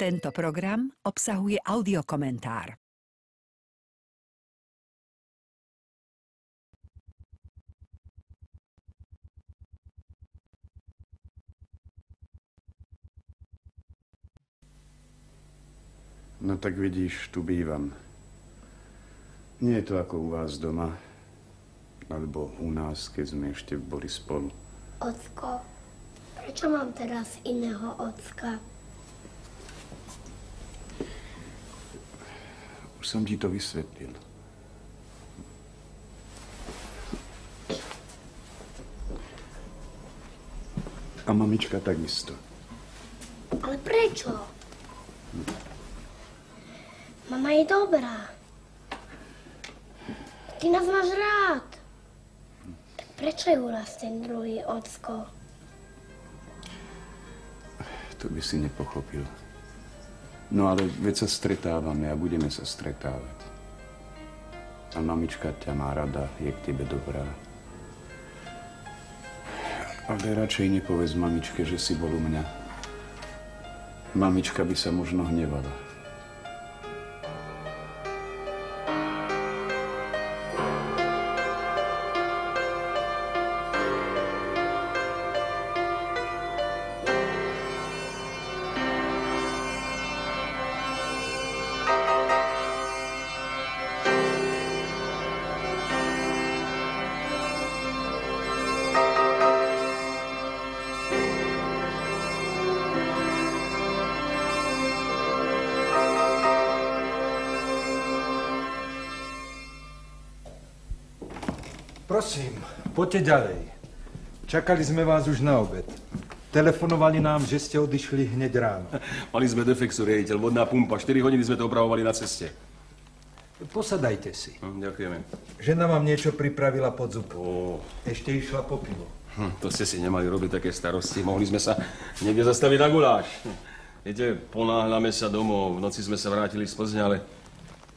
Tento program obsahuje audiokomentár. No tak vidíš, tu bývam. Nie je to ako u vás doma, alebo u nás, keď sme ešte boli spolu. Ocko, prečo mám teraz iného ocka? Som ti to vysvetlil. A mamička takisto. Ale prečo? Mama je dobrá. Ty nás máš rád. Tak prečo je u nás ten druhý ocko? To by si nepochopil. No ale veď sa stretávame a budeme sa stretávať. A mamička ťa má rada, je k tebe dobrá. Ale radšej nepovedz mamičke, že si bol u mňa. Mamička by sa možno hnevala. Poďte ďalej. Čakali sme vás už na obed. Telefonovali nám, že ste odišli hneď ráno. Mali sme defexu, riaditeľ, vodná pumpa. 4 hodiny sme to opravovali na ceste. Posadajte si. Hm, ďakujeme. Žena vám niečo pripravila pod zupu. Ó, Ešte išla po pivo. hm, to ste si nemali robiť také starosti. Mohli sme sa niekde zastaviť na guláš. Viete, ponáhľame sa domov. V noci sme sa vrátili z Plzňa, ale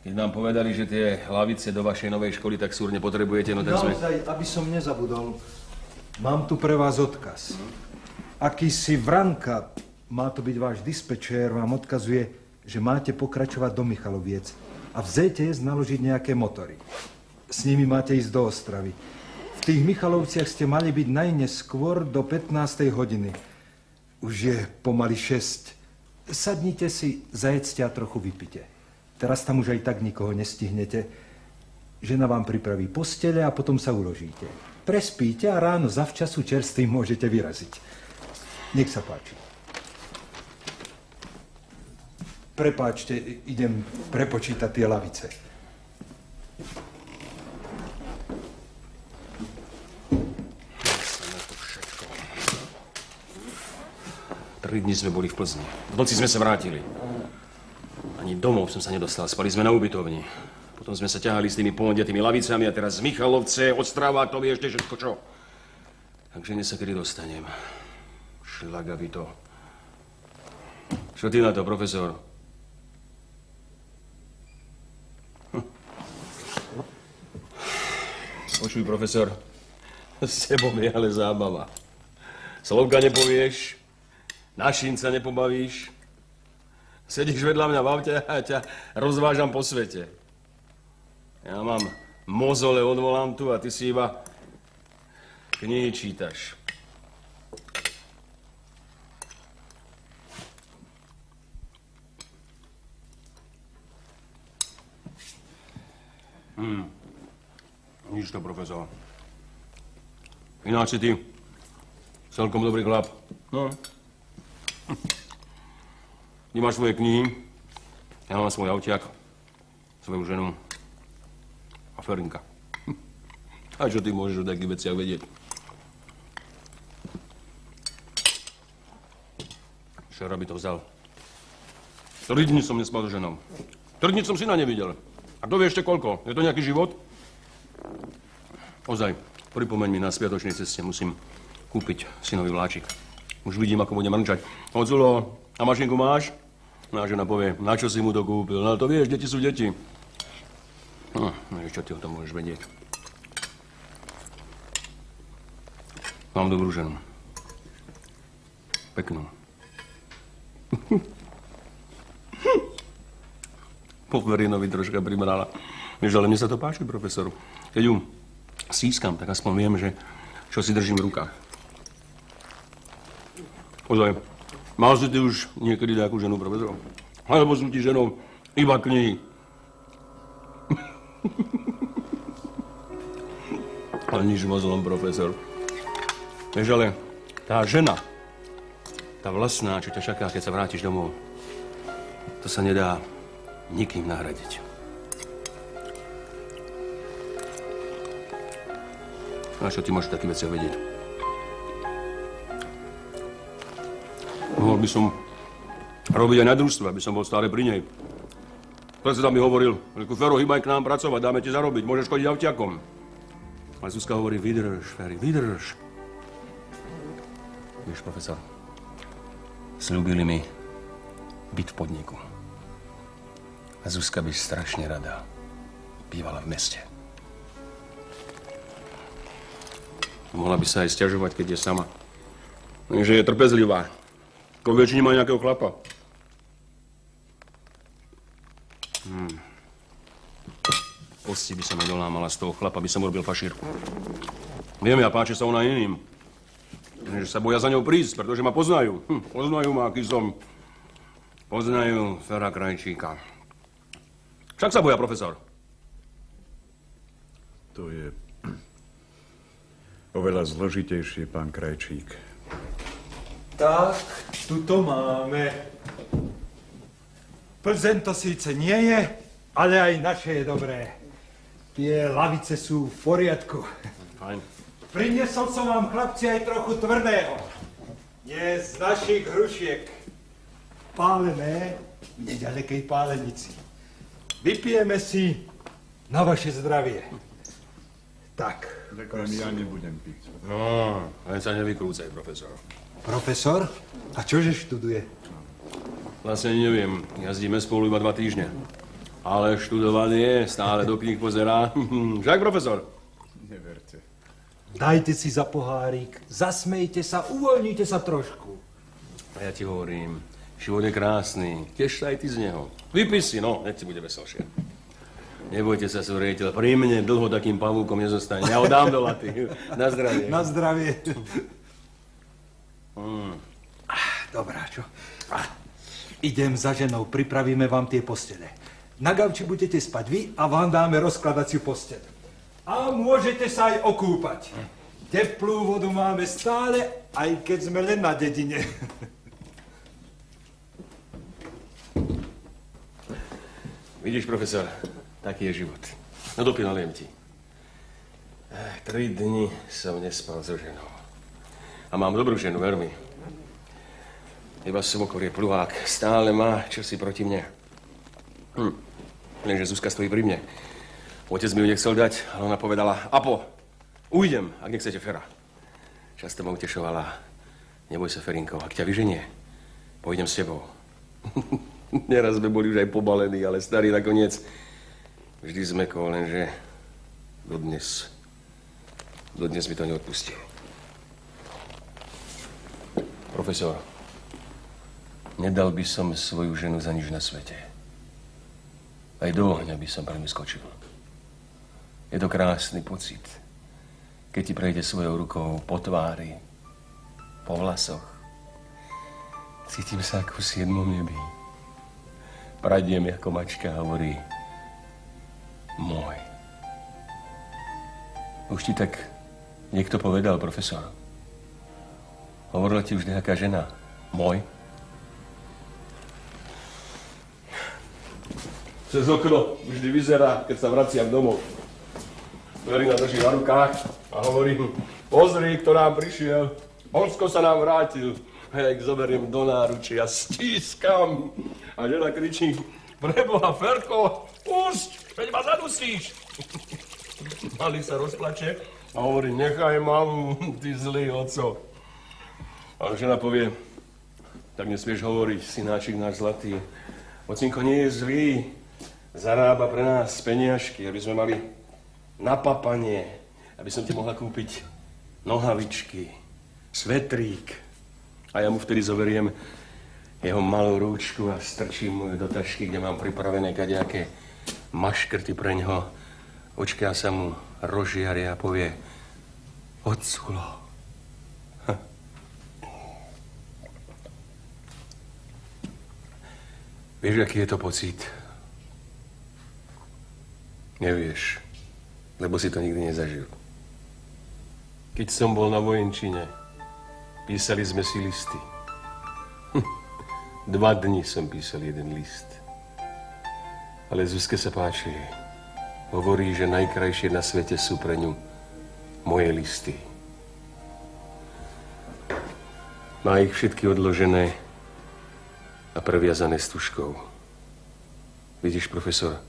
keď nám povedali, že tie hlavice do vašej novej školy tak súrne potrebujete, no tak sme... Naozaj, aby som nezabudol, mám tu pre vás odkaz. Akýsi Vranka, má to byť váš dispečér, vám odkazuje, že máte pokračovať do Michaloviec a v ZTS naložiť nejaké motory. S nimi máte ísť do Ostravy. V tých Michalovciach ste mali byť najneskôr do 15. hodiny. Už je pomaly 6. Sadnite si, zajedzte a trochu vypite. Teraz tam už aj tak nikoho nestihnete. Žena vám pripraví postele a potom sa uložíte. Prespíte a ráno zavčasu čerstvým môžete vyraziť. Nech sa páči. Prepáčte, idem prepočítať tie lavice. Tri dni sme boli v Plzni. V noci sme sa vrátili. Ani domov som sa nedostal, spali sme na ubytovni. Potom sme sa ťahali s tými ponadiatými lavicami a teraz z Michalovce, od Strava, to vie všetko čo. Takže dnes sa kedy dostanem. Šlagavi to. Čo ty na to, profesor? Hm. Počuj, profesor, s tebou je ale zábava. Slovka nepovieš, našinca nepobavíš, sedíš vedľa mňa v aute a ťa rozvážam po svete. Ja mám mozole od volantu a ty si iba knihy čítaš. Hmm. Nič to, profesor. Ináč si ty celkom dobrý chlap. No. Ty máš svoje knihy, ja mám svoj autiak, svoju ženu a Ferinka. A čo ty môžeš o takých veciach vedieť? Včera by to vzal. Tri dni som nespal s ženou. Tri dni som syna nevidel. A kto vie ešte koľko? Je to nejaký život? Ozaj, pripomeň mi na spiatočnej ceste, musím kúpiť synový vláčik. Už vidím, ako bude mrčať. Oculo, a mašinku máš? A žena povie, na čo si mu to kúpil? No to vieš, deti sú deti. No, vieš, čo ty o tom môžeš vedieť? Mám dobrú ženu. Peknú. po Verinovi troška primrala. Vieš, ale mne sa to páči, profesor. Keď ju sískam, tak aspoň viem, že čo si držím v rukách. Ozaj, mal si ty už niekedy takú ženu, profesor? Alebo sú ti ženou iba knihy? ale nič moc profesor. Vieš, ale tá žena, tá vlastná, čo ťa čaká, keď sa vrátiš domov, to sa nedá nikým nahradiť. A čo ty môžeš taký veci vedieť? By som robiť aj na družstve, aby som bol stále pri nej. Predseda mi hovoril, Fero, hýbaj k nám pracovať, dáme ti zarobiť, môžeš chodiť avťakom. Ale Zuzka hovorí, vydrž, Ferry, vydrž. Vieš, profesor, slúbili mi byt v podniku. A Zuzka by strašne rada bývala v meste. Mohla by sa aj stiažovať, keď je sama. Takže je trpezlivá. Ako väčšine má nejakého chlapa. Hmm. Kosti by som jej dolámala z toho chlapa, by som urobil fašírku. Viem, ja páči sa ona iným. Že sa boja za ňou prísť, pretože ma poznajú. Hm, poznajú ma, aký som. Poznajú Fera Krajčíka. Však sa boja, profesor. To je oveľa zložitejšie, pán Krajčík. Tak, tu to máme. Plzeň to síce nie je, ale aj naše je dobré. Tie lavice sú v poriadku. Fajn. Priniesol som vám, chlapci, aj trochu tvrdého. Je z našich hrušiek. Pálené v nedalekej pálenici. Vypijeme si na vaše zdravie. Tak. Ďakujem, ja nebudem piť. No, len sa nevykrúcaj, profesor. Profesor? A čože študuje? Vlastne neviem, jazdíme spolu iba dva týždne. Ale študovaný je, stále do kníh pozerá. Však, profesor? Neverte. Dajte si za pohárik, zasmejte sa, uvoľnite sa trošku. A ja ti hovorím, život je krásny, tiež sa aj ty z neho. Vypí si, no, hneď ti bude veselšie. Nebojte sa, sú riediteľ, pri mne dlho takým pavúkom nezostane. Ja ho dám do laty. Na zdravie. Na zdravie. Mm. Dobrá, čo? Ah, idem za ženou, pripravíme vám tie postele. Na gauči budete spať vy a vám dáme rozkladaciu posteľ. A môžete sa aj okúpať. Teplú vodu máme stále, aj keď sme len na dedine. Vidíš, profesor, taký je život. No dopinaliem ti. Eh, tri dni som nespal so ženou. A mám dobrú ženu, veľmi. Iba svokor je pluhák. Stále má čosi proti mne. Hm. Lenže Zuzka stojí pri mne. Otec mi ju nechcel dať, ale ona povedala, Apo, ujdem, ak nechcete Fera. Často ma utešovala, neboj sa, Ferinko, ak ťa vyženie, pôjdem s tebou. Neraz sme boli už aj pobalení, ale starý nakoniec vždy zmekol, lenže dodnes, dodnes mi to neodpustil. Profesor, nedal by som svoju ženu za nič na svete. Aj do ohňa by som pre skočil. Je to krásny pocit, keď ti prejde svojou rukou po tvári, po vlasoch. Cítim sa ako v siedmom nebi. Pradiem ako mačka hovorí môj. Už ti tak niekto povedal, profesor. Hovorila ti už nejaká žena môj? Cez okno vždy vyzerá, keď sa vraciam domov. Verina drží na rukách a hovorí, pozri, kto nám prišiel. Polsko sa nám vrátil. Ja ich zoberiem do náručia, stískam. A žena kričí, preboha, Ferko, pusť, veď ma zadusíš. Malý sa rozplače a hovorí, nechaj mamu, ty zlý oco. A žena povie, tak nesmieš hovoriť, synáčik náš zlatý. Ocinko nie je zlý, zarába pre nás peniažky, aby sme mali na papanie, aby som ti mohla kúpiť nohavičky, svetrík. A ja mu vtedy zoberiem jeho malú rúčku a strčím mu ju do tašky, kde mám pripravené kadejaké maškrty pre ňoho. Očká sa mu rozžiaria a povie Odculo. Vieš, aký je to pocit? Nevieš, lebo si to nikdy nezažil. Keď som bol na vojenčine, písali sme si listy. Hm. Dva dni som písal jeden list. Ale Zuzke sa páči. Hovorí, že najkrajšie na svete sú pre ňu moje listy. Má ich všetky odložené a previazané stužkou. Vidíš, profesor,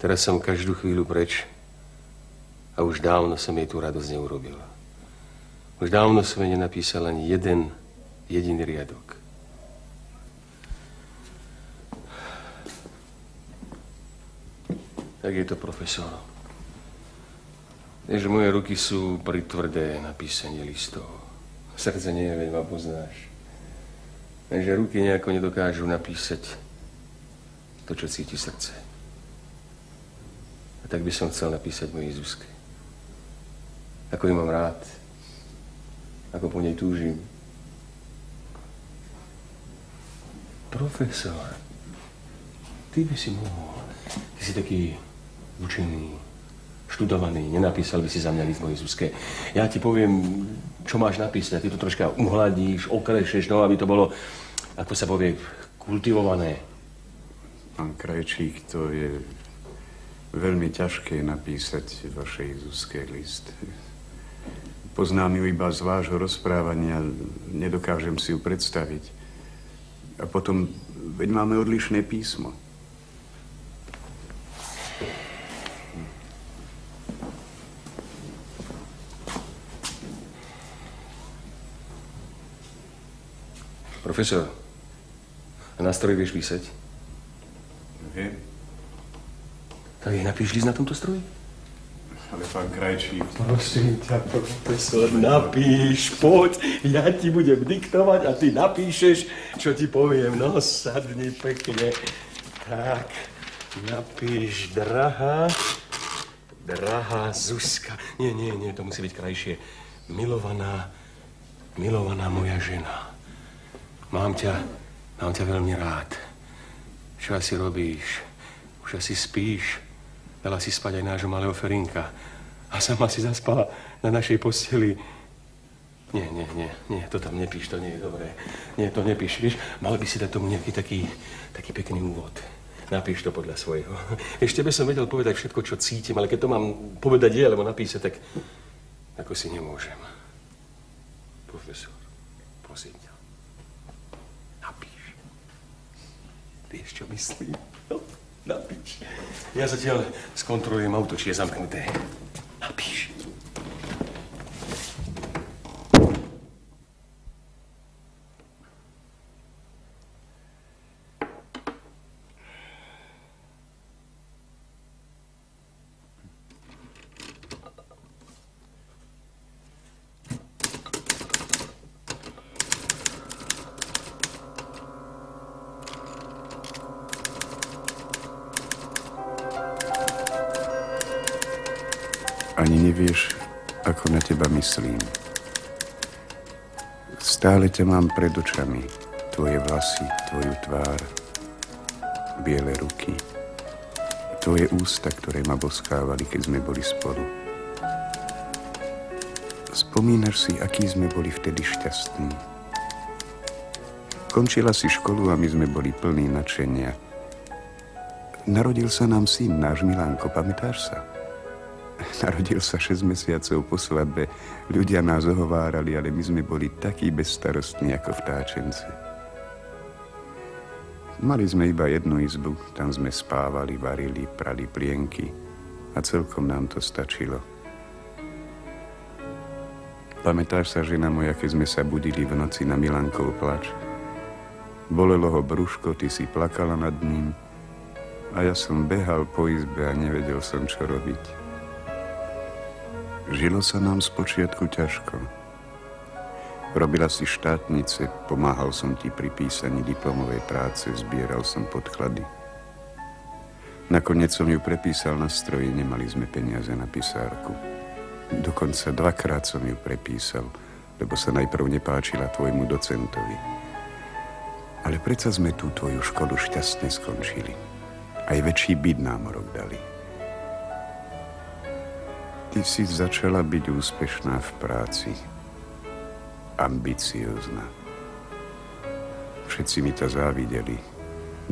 teraz som každú chvíľu preč a už dávno som jej tú radosť neurobil. Už dávno som jej nenapísal ani jeden jediný riadok. Tak je to, profesor. Vieš, moje ruky sú pritvrdé na písanie listov. Srdce nie, veď ma poznáš. Lenže ruky nejako nedokážu napísať to, čo cíti srdce. A tak by som chcel napísať mojej Zuzke. Ako ju mám rád. Ako po nej túžim. Profesor, ty by si mohol. Ty si taký učený, študovaný, nenapísal by si za mňa list mojej Zuzke. Ja ti poviem, čo máš napísať, ty to troška uhladíš, okrešeš, no, aby to bolo, ako sa povie, kultivované. Pán Krajčík, to je veľmi ťažké napísať vašej Zuzke list. Poznám ju iba z vášho rozprávania, nedokážem si ju predstaviť. A potom, veď máme odlišné písmo. Profesor, a na stroji vieš písať? Viem. Tak jej napíš list na tomto stroji? Ale pán Krajčík... Prosím ťa, profesor, napíš, poď, ja ti budem diktovať a ty napíšeš, čo ti poviem. No, sadni pekne. Tak, napíš, drahá, drahá Zuzka. Nie, nie, nie, to musí byť krajšie. Milovaná, milovaná moja žena. Mám ťa, mám ťa veľmi rád. Čo asi robíš? Už asi spíš. Dala si spať aj nášho malého Ferinka. A sama si zaspala na našej posteli. Nie, nie, nie, nie, to tam nepíš, to nie je dobré. Nie, to nepíš, vieš, mal by si dať tomu nejaký taký, taký pekný úvod. Napíš to podľa svojho. Ešte by som vedel povedať všetko, čo cítim, ale keď to mám povedať je, alebo napísať, tak ako si nemôžem. Profesor, prosím Vieš, čo myslím? No, napíš. Ja zatiaľ skontrolujem auto, či je zamknuté. Napíš. Ani nevieš, ako na teba myslím. Stále ťa mám pred očami. Tvoje vlasy, tvoju tvár, biele ruky, tvoje ústa, ktoré ma boskávali, keď sme boli spolu. Spomínaš si, aký sme boli vtedy šťastní. Končila si školu a my sme boli plní nadšenia. Narodil sa nám syn, náš Milánko, pamätáš sa? Narodil sa 6 mesiacov po svadbe. Ľudia nás ohovárali, ale my sme boli takí bezstarostní ako vtáčenci. Mali sme iba jednu izbu, tam sme spávali, varili, prali plienky a celkom nám to stačilo. Pamätáš sa, žena moja, keď sme sa budili v noci na Milankov plač? Bolelo ho brúško, ty si plakala nad ním a ja som behal po izbe a nevedel som, čo robiť. Žilo sa nám spočiatku ťažko. Robila si štátnice, pomáhal som ti pri písaní diplomovej práce, zbieral som podklady. Nakoniec som ju prepísal na stroji, nemali sme peniaze na pisárku. Dokonca dvakrát som ju prepísal, lebo sa najprv nepáčila tvojmu docentovi. Ale predsa sme tú tvoju školu šťastne skončili. Aj väčší byt nám rok dali. Ty si začala byť úspešná v práci ambiciozna. Všetci mi to závideli.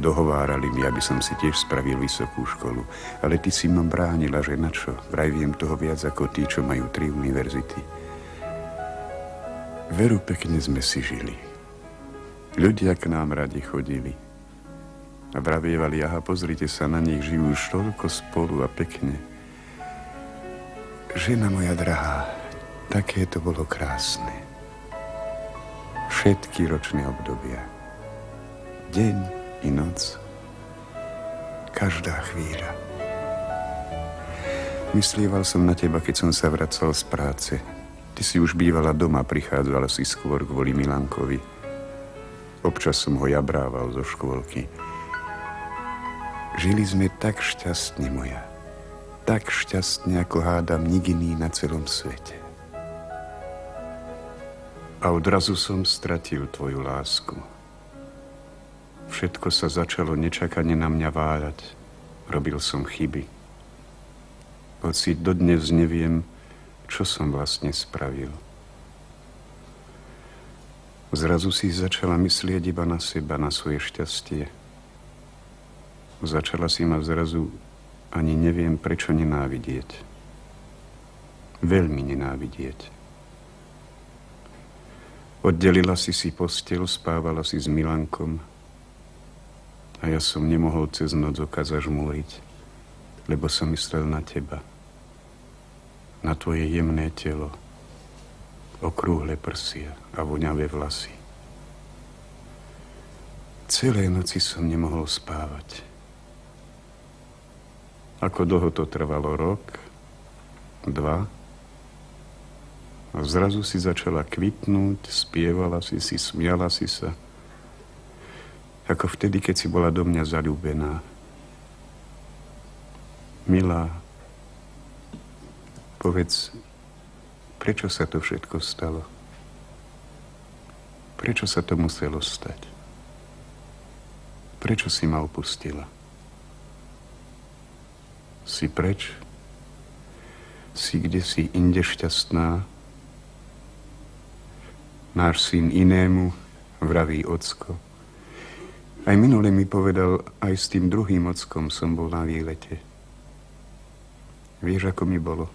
Dohovárali mi, aby som si tiež spravil vysokú školu. Ale ty si ma bránila, že na čo? Vraj viem toho viac ako tí, čo majú tri univerzity. Veru pekne sme si žili. Ľudia k nám radi chodili. A vravievali, aha, pozrite sa na nich, žijú už toľko spolu a pekne. Žena moja drahá, také to bolo krásne všetky ročné obdobia. Deň i noc. Každá chvíľa. Myslieval som na teba, keď som sa vracal z práce. Ty si už bývala doma, prichádzala si skôr kvôli Milankovi. Občas som ho jabrával zo škôlky. Žili sme tak šťastne, moja. Tak šťastne, ako hádam nik na celom svete. A odrazu som stratil tvoju lásku. Všetko sa začalo nečakane na mňa váľať. Robil som chyby. Hoci dodnes neviem, čo som vlastne spravil. Zrazu si začala myslieť iba na seba, na svoje šťastie. Začala si ma zrazu ani neviem prečo nenávidieť. Veľmi nenávidieť. Oddelila si si postel, spávala si s Milankom a ja som nemohol cez noc oka zažmúriť, lebo som myslel na teba, na tvoje jemné telo, okrúhle prsia a voňavé vlasy. Celé noci som nemohol spávať. Ako dlho to trvalo? Rok? Dva? A zrazu si začala kvitnúť, spievala si si, smiala si sa. Ako vtedy, keď si bola do mňa zalúbená. Milá, povedz, prečo sa to všetko stalo? Prečo sa to muselo stať? Prečo si ma opustila? Si preč? Si kde si inde šťastná, náš syn inému, vraví ocko. Aj minule mi povedal, aj s tým druhým ockom som bol na výlete. Vieš, ako mi bolo?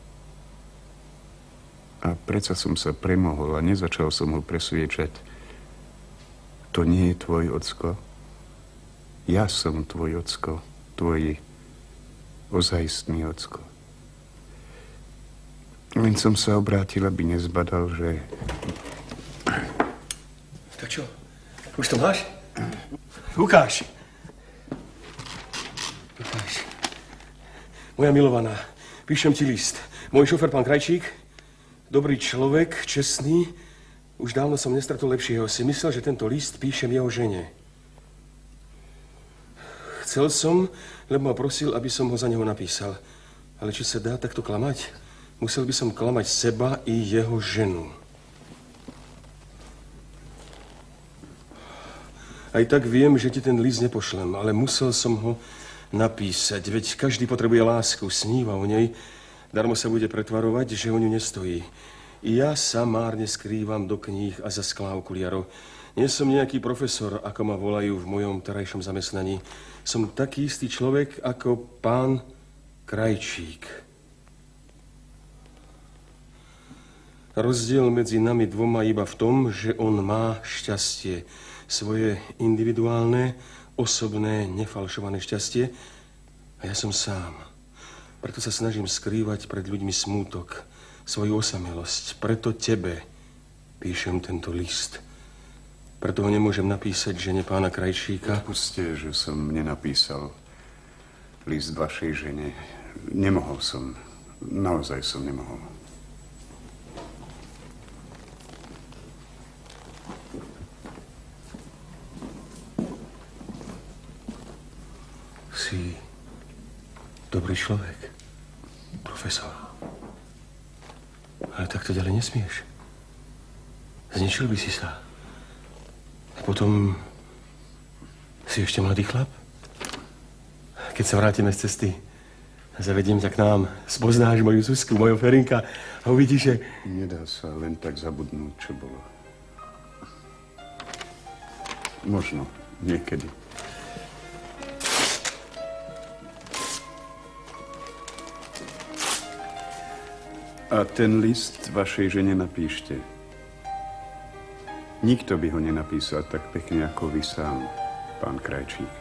A predsa som sa premohol a nezačal som ho presviečať. To nie je tvoj ocko. Ja som tvoj ocko, tvoj ozajstný ocko. Len som sa obrátil, aby nezbadal, že tak čo? Už to máš? Ukáž. Ukáž. Moja milovaná, píšem ti list. Môj šofer, pán Krajčík, dobrý človek, čestný, už dávno som nestratol lepšieho. Si myslel, že tento list píšem jeho žene. Chcel som, lebo ma prosil, aby som ho za neho napísal. Ale či sa dá takto klamať? Musel by som klamať seba i jeho ženu. Aj tak viem, že ti ten list nepošlem, ale musel som ho napísať. Veď každý potrebuje lásku, sníva o nej. Darmo sa bude pretvarovať, že o ňu nestojí. I ja sa márne skrývam do kníh a za sklá okuliarov. Nie som nejaký profesor, ako ma volajú v mojom terajšom zamestnaní. Som taký istý človek ako pán Krajčík. Rozdiel medzi nami dvoma iba v tom, že on má šťastie svoje individuálne, osobné, nefalšované šťastie a ja som sám. Preto sa snažím skrývať pred ľuďmi smútok, svoju osamelosť. Preto tebe píšem tento list. Proto ho nemôžem napísať žene pána Krajčíka. Odpuste, že som nenapísal list vašej žene. Nemohol som. Naozaj som nemohol. Si dobrý človek, profesor. Ale tak to ďalej nesmieš. Zničil by si sa. Potom si ešte mladý chlap. Keď sa vrátime z cesty, zavediem ťa k nám, spoznáš moju Zuzku, moju Ferinka a uvidíš, že... Nedá sa len tak zabudnúť, čo bolo. Možno, niekedy. A ten list vašej žene napíšte. Nikto by ho nenapísal tak pekne ako vy sám, pán Krajčík.